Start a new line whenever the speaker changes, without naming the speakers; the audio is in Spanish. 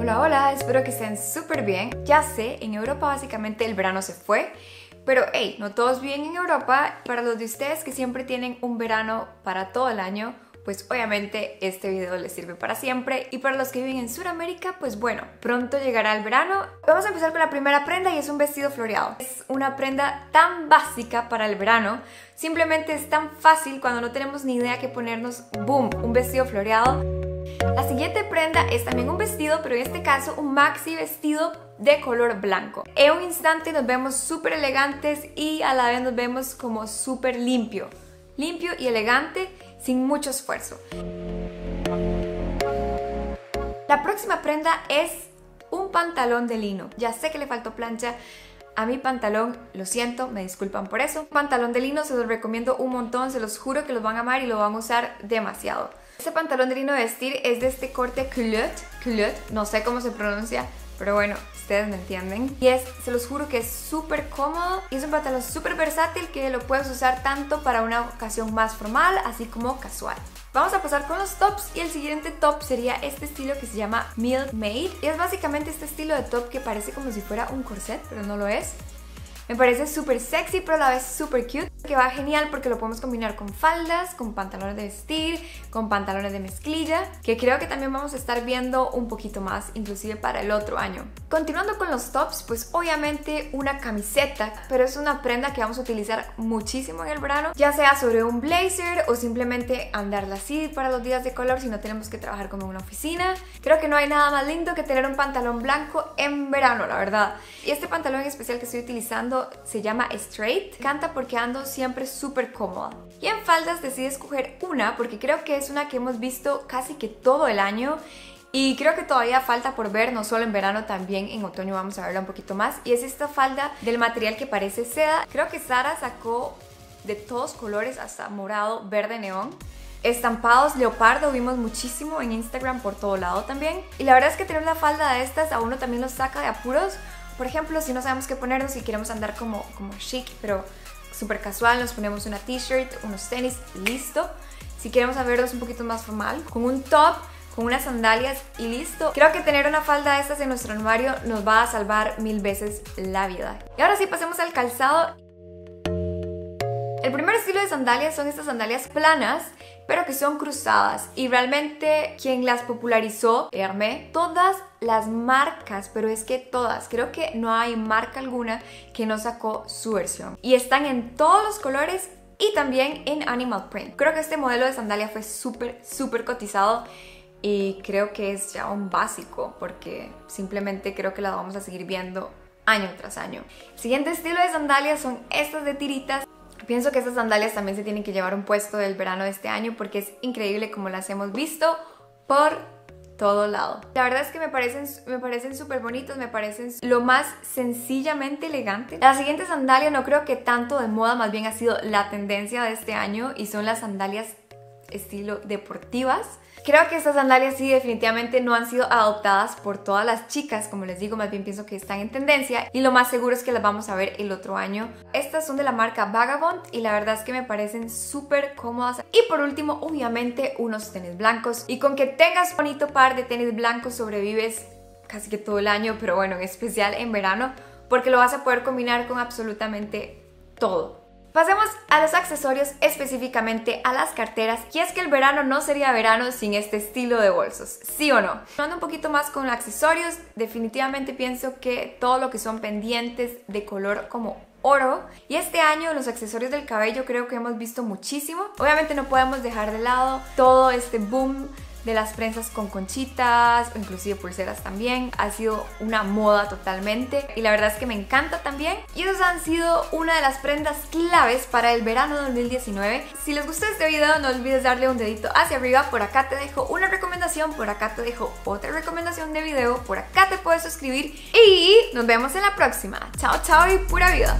Hola, hola, espero que estén súper bien. Ya sé, en Europa básicamente el verano se fue, pero hey, no todos viven en Europa. Para los de ustedes que siempre tienen un verano para todo el año, pues obviamente este video les sirve para siempre. Y para los que viven en Sudamérica, pues bueno, pronto llegará el verano. Vamos a empezar con la primera prenda y es un vestido floreado. Es una prenda tan básica para el verano. Simplemente es tan fácil cuando no tenemos ni idea que ponernos, boom, un vestido floreado. La siguiente prenda es también un vestido, pero en este caso un maxi vestido de color blanco. En un instante nos vemos súper elegantes y a la vez nos vemos como súper limpio. Limpio y elegante sin mucho esfuerzo. La próxima prenda es un pantalón de lino. Ya sé que le faltó plancha a mi pantalón, lo siento, me disculpan por eso. Pantalón de lino se los recomiendo un montón, se los juro que los van a amar y lo van a usar demasiado. Este pantalón de lino vestir es de este corte culotte, culotte, no sé cómo se pronuncia, pero bueno, ustedes me entienden. Y es, se los juro que es súper cómodo y es un pantalón súper versátil que lo puedes usar tanto para una ocasión más formal así como casual. Vamos a pasar con los tops y el siguiente top sería este estilo que se llama Milk Made y es básicamente este estilo de top que parece como si fuera un corset, pero no lo es. Me parece súper sexy, pero a la vez súper cute, que va genial porque lo podemos combinar con faldas, con pantalones de vestir, con pantalones de mezclilla, que creo que también vamos a estar viendo un poquito más, inclusive para el otro año. Continuando con los tops, pues obviamente una camiseta, pero es una prenda que vamos a utilizar muchísimo en el verano, ya sea sobre un blazer o simplemente andarla así para los días de color si no tenemos que trabajar como en una oficina. Creo que no hay nada más lindo que tener un pantalón blanco en verano, la verdad. Y este pantalón en especial que estoy utilizando se llama Straight. Canta porque ando siempre súper cómoda. Y en faldas decidí escoger una porque creo que es una que hemos visto casi que todo el año y creo que todavía falta por ver, no solo en verano, también en otoño vamos a verla un poquito más. Y es esta falda del material que parece seda. Creo que Sara sacó de todos colores, hasta morado, verde, neón. Estampados leopardo vimos muchísimo en Instagram por todo lado también. Y la verdad es que tener una falda de estas a uno también lo saca de apuros por ejemplo, si no sabemos qué ponernos y queremos andar como, como chic, pero súper casual, nos ponemos una t-shirt, unos tenis, listo. Si queremos vernos un poquito más formal, con un top, con unas sandalias y listo. Creo que tener una falda de estas en nuestro armario nos va a salvar mil veces la vida. Y ahora sí, pasemos al calzado. El primer estilo de sandalias son estas sandalias planas pero que son cruzadas y realmente quien las popularizó, Hermé, todas las marcas, pero es que todas, creo que no hay marca alguna que no sacó su versión y están en todos los colores y también en animal print. Creo que este modelo de sandalia fue súper, súper cotizado y creo que es ya un básico porque simplemente creo que la vamos a seguir viendo año tras año. El siguiente estilo de sandalias son estas de tiritas Pienso que estas sandalias también se tienen que llevar un puesto del verano de este año porque es increíble como las hemos visto por todo lado. La verdad es que me parecen me parecen súper bonitos, me parecen lo más sencillamente elegante. La siguiente sandalia no creo que tanto de moda, más bien ha sido la tendencia de este año y son las sandalias estilo deportivas. Creo que estas sandalias sí definitivamente no han sido adoptadas por todas las chicas, como les digo, más bien pienso que están en tendencia y lo más seguro es que las vamos a ver el otro año. Estas son de la marca Vagabond y la verdad es que me parecen súper cómodas. Y por último, obviamente, unos tenis blancos. Y con que tengas bonito par de tenis blancos sobrevives casi que todo el año, pero bueno, en especial en verano, porque lo vas a poder combinar con absolutamente todo. Pasemos a los accesorios, específicamente a las carteras, y es que el verano no sería verano sin este estilo de bolsos, ¿sí o no? Ando un poquito más con accesorios, definitivamente pienso que todo lo que son pendientes de color como oro y este año los accesorios del cabello creo que hemos visto muchísimo obviamente no podemos dejar de lado todo este boom de las prensas con conchitas o inclusive pulseras también. Ha sido una moda totalmente y la verdad es que me encanta también. Y esos han sido una de las prendas claves para el verano 2019. Si les gustó este video no olvides darle un dedito hacia arriba. Por acá te dejo una recomendación, por acá te dejo otra recomendación de video, por acá te puedes suscribir y nos vemos en la próxima. Chao, chao y pura vida.